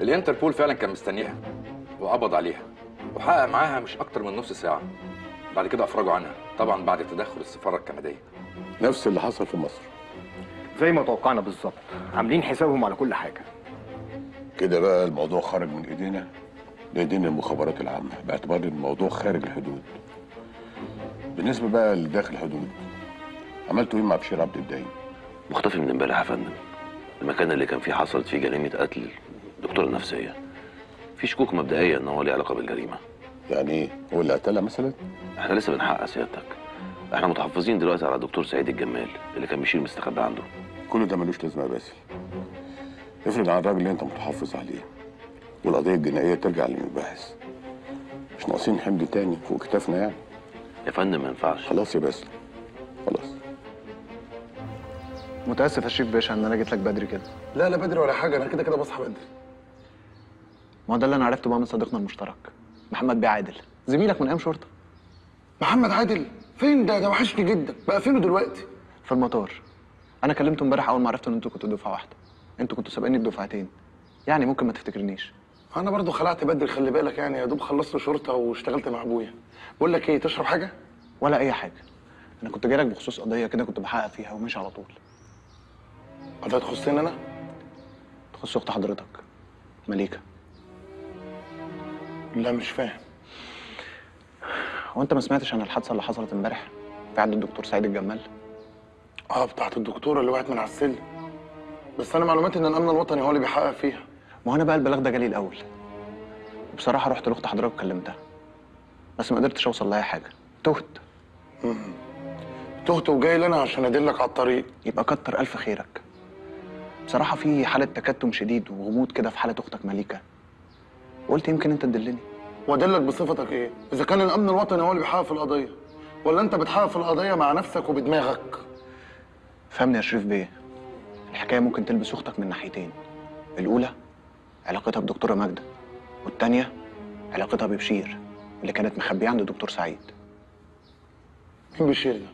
الانتربول فعلا كان مستنيها وقبض عليها وحقق معاها مش أكتر من نص ساعة. بعد كده أفرجوا عنها طبعا بعد تدخل السفارة الكندية. نفس اللي حصل في مصر. زي ما توقعنا بالظبط. عاملين حسابهم على كل حاجة. كده بقى الموضوع خرج من إيدينا. لايدين المخابرات العامة باعتبار الموضوع خارج الحدود. بالنسبة بقى لداخل الحدود عملتوا إيه مع بشير عبد الدايم؟ مختفي من امبارح يا فندم. المكان اللي كان فيه حصلت فيه جريمة قتل دكتورة نفسية. في شكوك مبدئية ان هو ليه علاقة بالجريمة. يعني إيه هو اللي قتلها مثلا؟ إحنا لسه بنحقق سيادتك. إحنا متحفظين دلوقتي على الدكتور سعيد الجمال اللي كان بيشيل مستخبي عنده. كل ده ملوش لازمة يا باسل. افرض عن الراجل اللي أنت متحفظ عليه والقضية الجنائية ترجع للمباحث. مش ناقصين حمل تاني فوق كتافنا يعني. يا فندم ما ينفعش. خلاص يا باسل. خلاص. متأسف يا شريف باشا إن أنا جيت لك بدري كده. لا لا بدري ولا حاجة. أنا كده كده بصحى بدري. ما هو ده اللي أنا عرفته بقى من صديقنا المشترك محمد بيه عادل زميلك من أيام شرطة. محمد عادل فين ده؟ ده وحشني جدا. بقى فينه دلوقتي؟ في المطار. أنا كلمته امبارح أول ما عرفت إن أنتوا كنتوا دفعة واحدة. أنتوا كنتوا سابقيني بدفعتين يعني ممكن ما تفتكرنيش. أنا برضو خلعت بدري خلي بالك يعني. يا دوب خلصت شرطة واشتغلت مع أبويا. بقول لك إيه تشرب حاجة؟ ولا أي حاجة. أنا كنت جاي لك بخصوص قضية كده كنت بحقق فيها وماشي على طول. قضية تخصني أنا؟ تخص أخت حضرتك مليكة. لا مش فاهم. هو انت ما سمعتش عن الحادثة اللي حصلت امبارح في عند الدكتور سعيد الجمال؟ آه بتاعت الدكتوره اللي وقعت من على السلم. بس أنا معلوماتي إن الأمن الوطني هو اللي بيحقق فيها. ما هو أنا بقى البلاغ ده جالي الأول وبصراحه رحت لأخت حضرتك وكلمتها. بس ما قدرتش أوصل لاي حاجة. تهت. تهت وجاي لنا عشان أدلك على الطريق. يبقى كتر ألف خيرك. بصراحة في حالة تكتم شديد وغموض كده في حالة أختك مليكة. وقلت يمكن انت تدلني. وادلك بصفتك إيه؟ إذا كان الأمن الوطني هو اللي بيحقق في القضية ولا أنت بتحقق في القضية مع نفسك وبدماغك؟ فهمني يا شريف بيه. الحكاية ممكن تلبس أختك من ناحيتين. الأولى علاقتها بدكتورة ماجدة. والتانية علاقتها ببشير اللي كانت مخبية عند الدكتور سعيد. مين بيشير ده؟